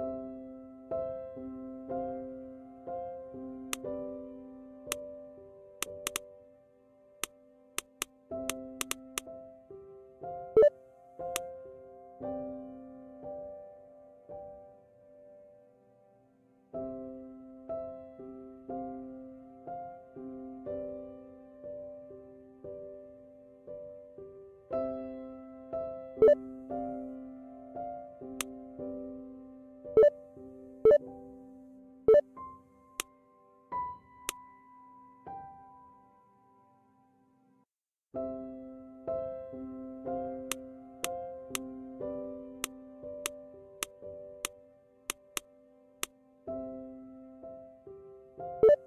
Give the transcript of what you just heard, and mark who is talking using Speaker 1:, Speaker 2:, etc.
Speaker 1: Thank you you